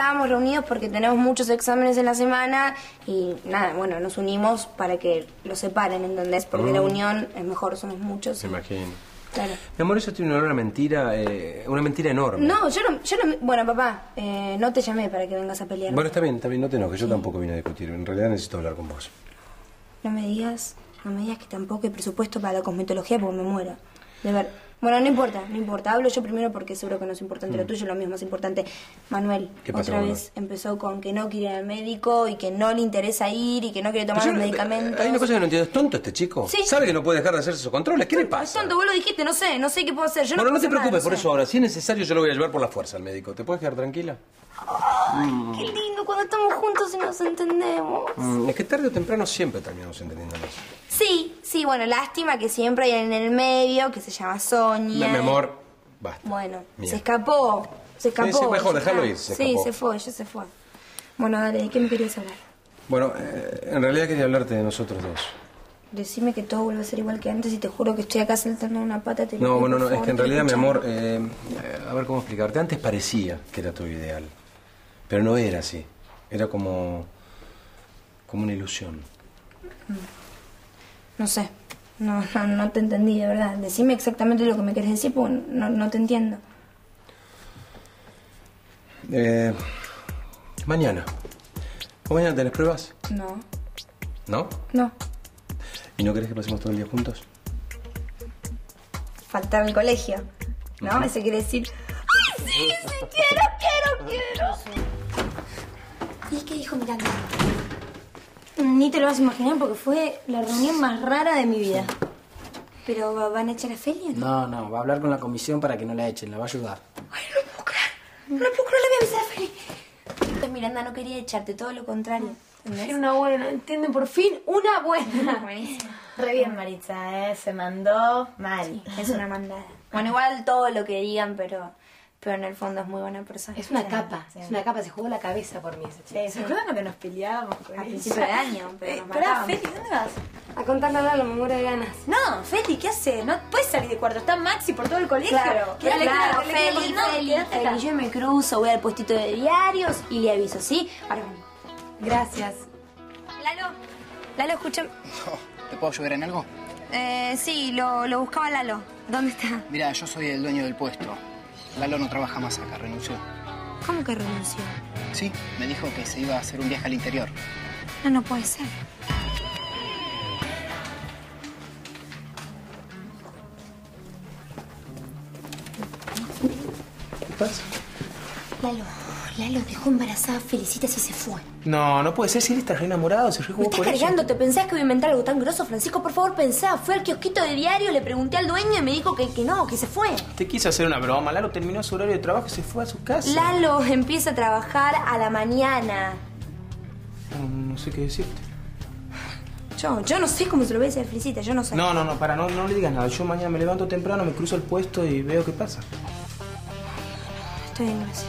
estábamos reunidos porque tenemos muchos exámenes en la semana y nada, bueno, nos unimos para que los separen, ¿entendés? Porque la unión es mejor, somos muchos. Me imagino. Claro. Mi amor, eso tiene una mentira, eh, una mentira enorme. No, yo no, yo no, bueno, papá, eh, no te llamé para que vengas a pelear. Bueno, está bien, está bien, no te enojes, yo tampoco vine a discutir. En realidad necesito hablar con vos. No me digas, no me digas que tampoco hay presupuesto para la cosmetología porque me muero. De ver. Bueno, no importa, no importa. Hablo yo primero porque seguro que no es importante lo tuyo, lo mío es más importante. Manuel, ¿Qué pasa, otra Manuel? vez empezó con que no quiere ir al médico y que no le interesa ir y que no quiere tomar los yo no- medicamentos. Hay una cosa que no entiendo, ¿es tonto este chico? Sí. ¿Sabe que no puede dejar de hacerse esos controles? ¿Qué le Es pasa? tonto, vos lo dijiste, no sé, no sé qué puedo hacer. Yo bueno, no puedo te nada, preocupes no por sé. eso ahora. Si es necesario, yo lo voy a llevar por la fuerza al médico. ¿Te puedes quedar tranquila? Qué lindo cuando estamos juntos y nos entendemos. Mm, es que tarde o temprano siempre terminamos entendiéndonos. Sí, sí, bueno, lástima que siempre hay en el medio que se llama Sonia. Mi amor, basta. Bueno, Mía. se escapó, se escapó. sí, mejor, déjalo ir, se Sí, escapó. se fue, ya se fue. Bueno, dale, ¿de qué me querías hablar? Bueno, eh, en realidad quería hablarte de nosotros dos. Decime que todo vuelve a ser igual que antes y te juro que estoy acá saltando una pata. Te No, bueno, no, es que en realidad, mi amor, eh, a ver cómo explicarte. Antes parecía que era todo ideal, pero no era así. Era como, como una ilusión. No sé, no, no, no te entendí, de verdad. Decime exactamente lo que me querés decir porque no, no te entiendo. Eh, mañana. ¿Vos mañana tenés pruebas? No, ¿No? no. ¿Y no querés que pasemos todo el día juntos? Faltar al colegio. ¿No? Eso quiere decir... ¡Ay, sí, sí, quiero, quiero, quiero! ¿Y qué dijo Miranda? Ni te lo vas a imaginar porque fue la reunión más rara de mi vida. ¿Pero va- van a echar a Feli o no? No, no, va a hablar con la comisión para que no la echen, la va a ayudar. Ay, no puedo creer. No puedo creer, le voy a avisar a Feli. Miranda no quería echarte, todo lo contrario. ¿Entendés? Una buena, ¿entienden? Por fin, una buena. Buenísimo. Re bien, Maritza, ¿eh? Se mandó mal. Es una mandada. Bueno, igual todo lo que digan, pero, pero en el fondo es muy buena persona. Es una capa, es una capa, se jugó la cabeza por mí ese chico. Sí, ¿Se acuerdan cuando nos peleábamos con A principio de año, pero Eh, nos. Feli, ¿dónde vas? A contarle a Lalo, me muero de ganas. No, Feli, ¿qué haces? No puedes salir de cuarto. Está Maxi por todo el colegio. Claro, claro, quédate Feli. No, Feli, yo me cruzo, voy al puestito de diarios y le aviso, ¿sí? Ahora. Gracias. Lalo, Lalo, escúchame. ¿Te puedo ayudar en algo? Eh, sí, lo, lo buscaba Lalo. ¿Dónde está? Mira, yo soy el dueño del puesto. Lalo no trabaja más acá, renunció. ¿Cómo que renunció? Sí, me dijo que se iba a hacer un viaje al interior. No, no puede ser. ¿Qué pasa? Lalo, Lalo dejó embarazada a Felicitas y se fue. No, no puede ser si él está re enamorado, se Me rejugó estás por eso. cargando, ¿te pensás que voy a inventar algo tan grosso, Francisco? Por favor, pensá. Fue al kiosquito de diario, le pregunté al dueño y me dijo que, que no, que se fue. Te quiso hacer una broma, Lalo terminó su horario de trabajo y se fue a su casa. Lalo empieza a trabajar a la mañana. No, no sé qué decirte. Yo, yo no sé cómo se lo voy a decir a Felicita, yo no sé. No, no, no, para, no, no le digas nada. Yo mañana me levanto temprano, me cruzo el puesto y veo qué pasa. Estoy bien, gracias.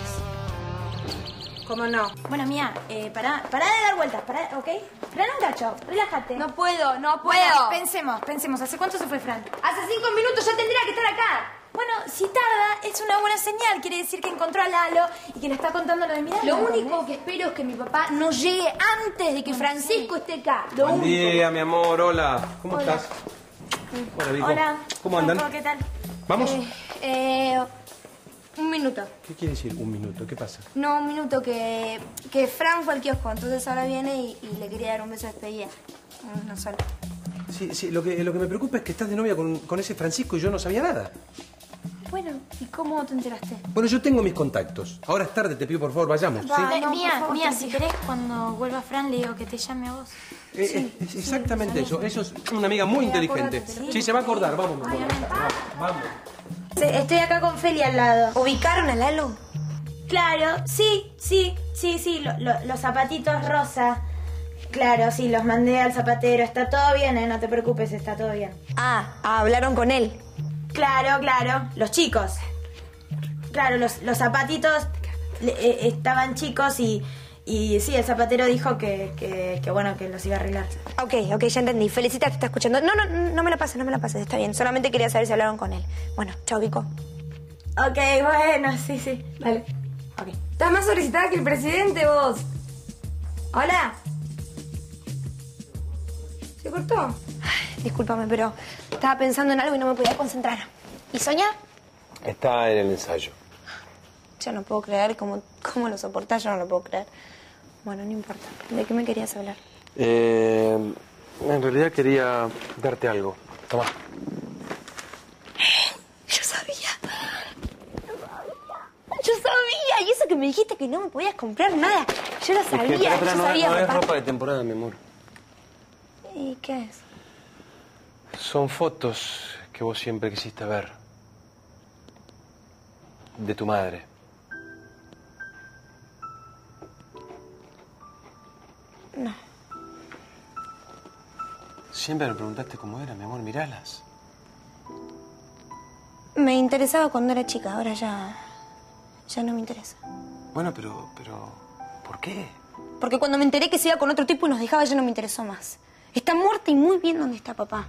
¿Cómo no? Bueno, Mía, eh, pará, pará de dar vueltas, pará, ¿ok? Fran un cacho, relájate. No puedo, no Bueno, puedo. pensemos, pensemos. ¿Hace cuánto se fue Fran? Hace cinco minutos ya tendría que estar acá. Bueno, si tarda, es una buena señal. Quiere decir que encontró a Lalo y que le está contando lo de Miranda. Lo único que espero es que mi papá no llegue antes de que Francisco esté acá. Lo Buen único. día, mi amor, hola. ¿Cómo Hola. estás? Hola, Vico. Hola. ¿Cómo andan? ¿Qué tal? ¿Vamos? Eh, un minuto. ¿Qué quiere decir un minuto? ¿Qué pasa? No, un minuto que, que Fran fue al kiosco, entonces ahora viene y, y le quería dar un beso de despedida. No solo. Sí, sí, lo que, lo que me preocupa es que estás de novia con, con ese Francisco y yo no sabía nada. Bueno, ¿y cómo te enteraste? Bueno, yo tengo mis contactos. Ahora es tarde, te pido por favor, vayamos. ¿sí? Va. Eh, no, Mía, favor, Mía, si querés, cuando vuelva Fran, le digo que te llame a vos. Eh, eh, es exactamente eso. Eso es una amiga muy inteligente. Sí, se va a acordar. Vamos. Vamos, vamos. Estoy acá con Feli al lado. ¿Ubicaron a Lalo? Claro, sí, sí, sí, sí, lo- lo- los zapatitos rosa. Claro, sí, los mandé al zapatero. Está todo bien, ¿eh? No te preocupes, está todo bien. Ah, hablaron con él. Claro, claro, los chicos. Claro, los, los zapatitos le- eh, estaban chicos y, y sí, el zapatero dijo que, que, que, bueno, que los iba a arreglar. Ok, ok, ya entendí. Felicita te está escuchando. No, no, no me la pases, no me la pases, está bien. Solamente quería saber si hablaron con él. Bueno, chao, Vico. Ok, bueno, sí, sí, vale. Ok. Estás más solicitada que el presidente, vos. Hola. ¿Se cortó? Discúlpame, pero estaba pensando en algo y no me podía concentrar. ¿Y Sonia? Está en el ensayo. Yo no puedo creer cómo, cómo lo soportás, yo no lo puedo creer. Bueno, no importa. ¿De qué me querías hablar? Eh, en realidad quería darte algo. Toma. Yo sabía. Yo sabía. Y eso que me dijiste que no me podías comprar nada. Yo lo sabía. Espera, espera, yo no, sabía, no es papá. ropa de temporada, mi amor. ¿Y qué es? Son fotos que vos siempre quisiste ver. De tu madre. No. Siempre me preguntaste cómo era, mi amor, miralas. Me interesaba cuando era chica, ahora ya. ya no me interesa. Bueno, pero, pero, ¿por qué? Porque cuando me enteré que se iba con otro tipo y nos dejaba, ya no me interesó más. Está muerta y muy bien donde está papá.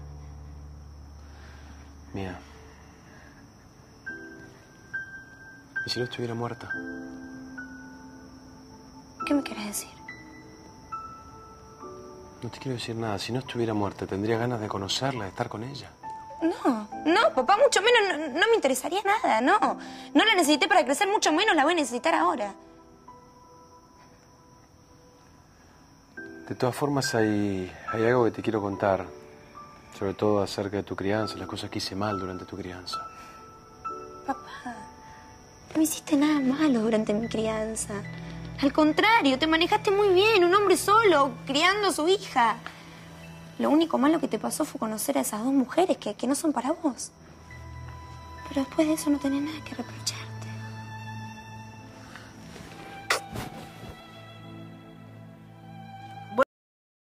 Mía. ¿Y si no estuviera muerta? ¿Qué me querés decir? No te quiero decir nada. Si no estuviera muerta, tendría ganas de conocerla, de estar con ella. No, no, papá, mucho menos, no, no me interesaría nada, no. No la necesité para crecer, mucho menos la voy a necesitar ahora. De todas formas, hay, hay algo que te quiero contar. Sobre todo acerca de tu crianza, las cosas que hice mal durante tu crianza. Papá, no hiciste nada malo durante mi crianza. Al contrario, te manejaste muy bien, un hombre solo, criando a su hija. Lo único malo que te pasó fue conocer a esas dos mujeres que, que no son para vos. Pero después de eso no tenés nada que reprochar.